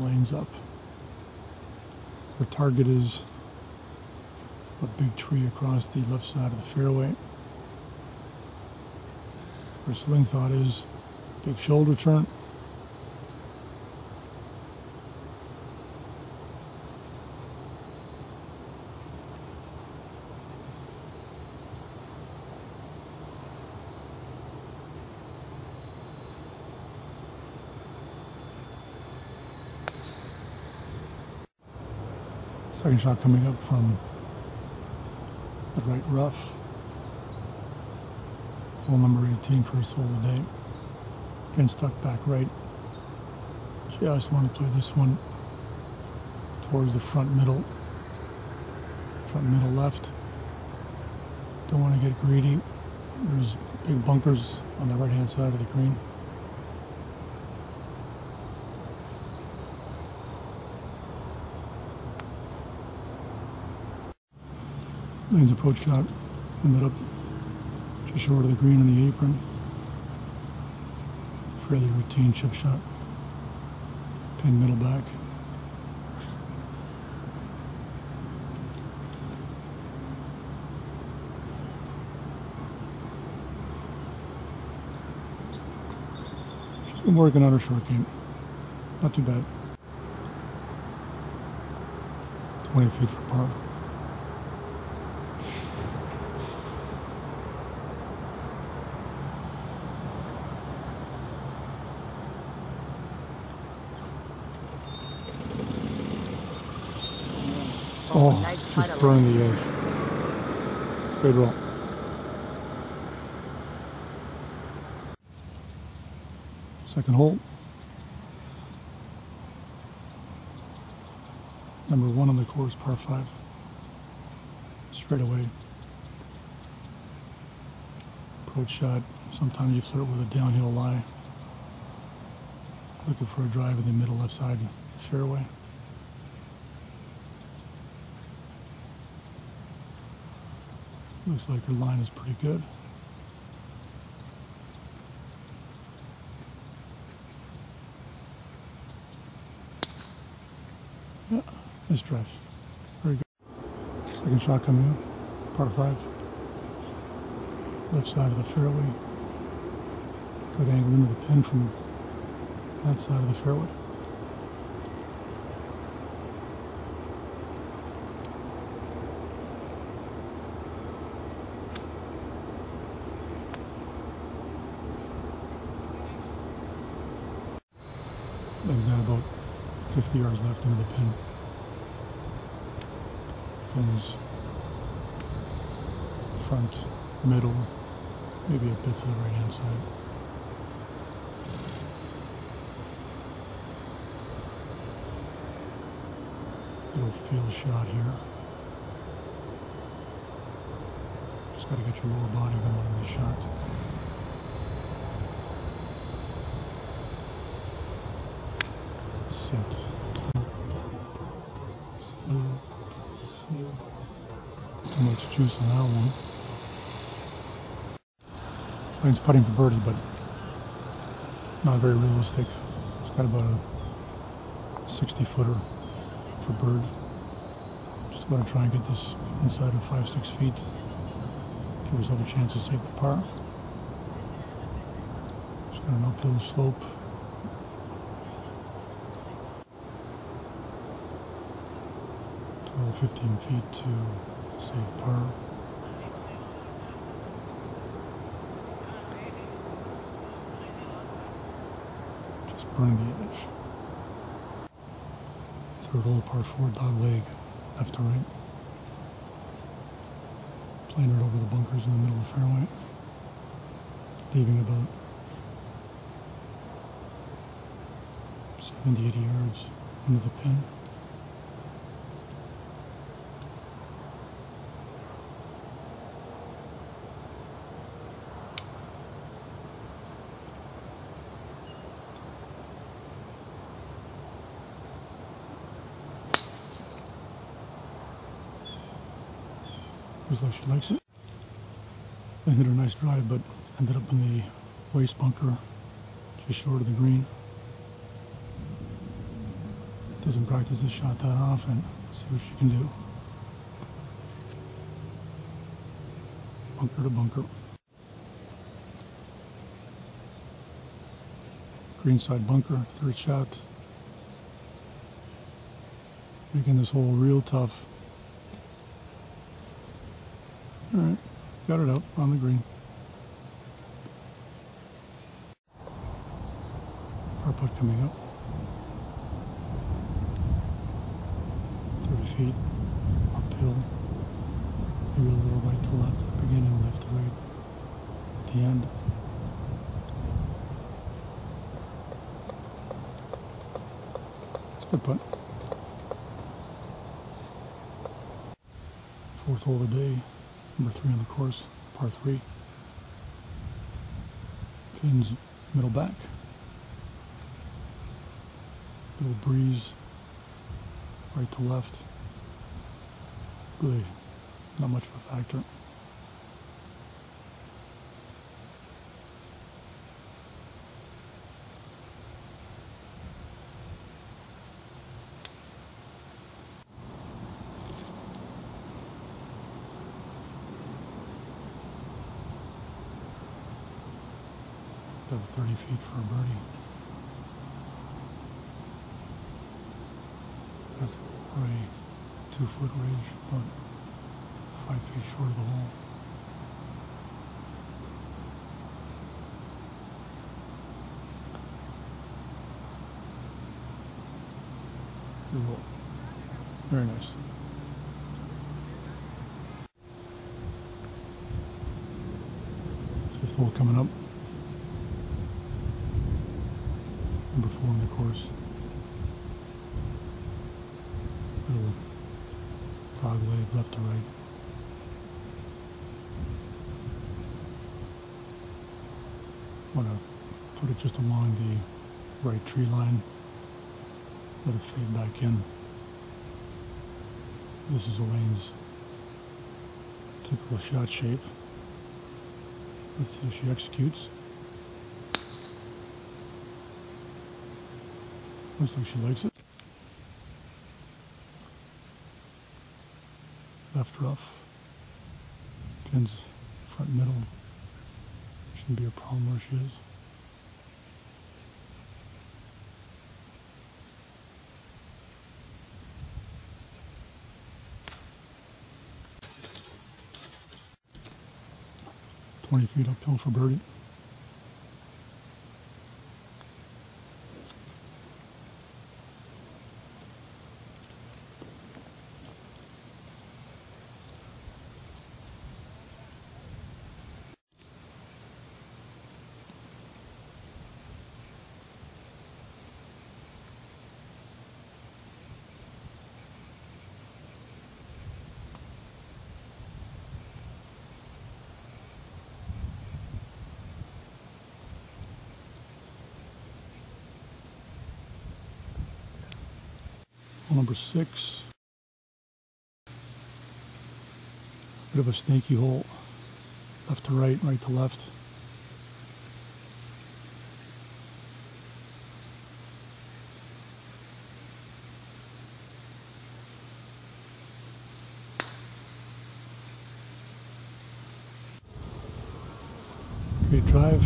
lanes up. Her target is a big tree across the left side of the fairway. Her swing thought is big shoulder turn. Second shot coming up from the right rough. Hole number 18, first hole of the day. Again stuck back right. Just want to play this one towards the front middle. Front middle left. Don't want to get greedy. There's big bunkers on the right hand side of the green. Lane's approach shot ended up just short of the green on the apron. Fairly routine chip shot. Pin middle back. Been working on her short game. Not too bad. 20 feet for par. Oh, just burned the uh, edge. Good roll. Second hole. Number one on the course, par five. Straight away. Approach shot. Sometimes you flirt with a downhill lie. Looking for a drive in the middle left side fairway. Looks like her line is pretty good. Yeah, nice drive. Very good. Second shot coming in, par five. Left side of the fairway. Good angle into the pin from that side of the fairway. They've got about 50 yards left into the pin. Pins front, middle, maybe a bit to the right hand side. Little field shot here. Just got to get your lower body going in the shot. Sit. Too much juice in that one. Lane's putting for birdie, but not very realistic. It's got about a 60 footer for bird. Just going to try and get this inside of five, six feet. Give yourself a chance to save the par. Just got an uphill slope. Twelve, fifteen feet to save par. The edge. Third hole, par four, dog leg, left to right. Playing it over the bunkers in the middle of the fairway. Leaving about 70, 80 yards into the pin. Looks like she likes it. I hit a nice drive, but ended up in the waste bunker just short of the green. Doesn't practice this shot that often. See what she can do. Bunker to bunker. Greenside bunker, third shot. Making this hole real tough. Alright, got it up on the green. Our putt coming up. 30 feet uphill. Maybe a little right to left, beginning left to right the end. It's a good putt. Fourth hole of the day, number three on the course, par three. Pins middle back. Little breeze, right to left. Really not much of a factor. About 30 feet for a birdie. That's probably two foot ridge, but five feet short of the hole. Good. Very nice. Hole coming up. The course. Little dog leg left to right. Want to put it just along the right tree line. Let it fade back in. This is Elaine's typical shot shape. Let's see if she executes. Looks like she likes it. Left rough. Pins front middle. Shouldn't be a problem where she is. Twenty feet uphill for birdie. Hole number six. Bit of a snaky hole. Left to right, right to left. Great drive,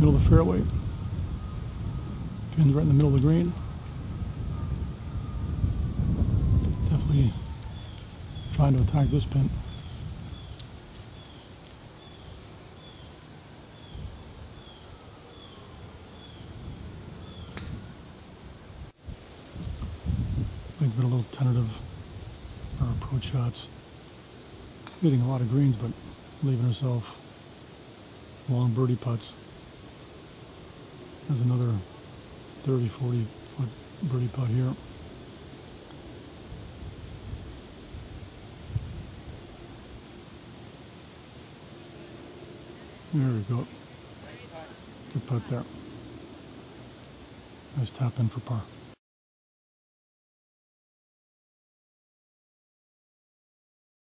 middle of the fairway. Pins right in the middle of the green. Trying to attack this pin. Lane's been a little tentative approach shots. Hitting a lot of greens, but leaving herself long birdie putts. There's another 30, 40 foot birdie putt here. There we go. Good putt there. Nice tap in for par.